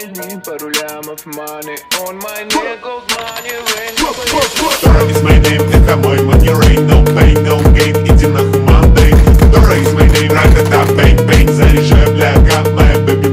Пару лямов мани On my nickels money rain It's my name, это мой money rain No pay, no gain, иди нахуй Monday Raise my name, ра-та-та, бэнг-бэнг Заряжаю бляга, моя baby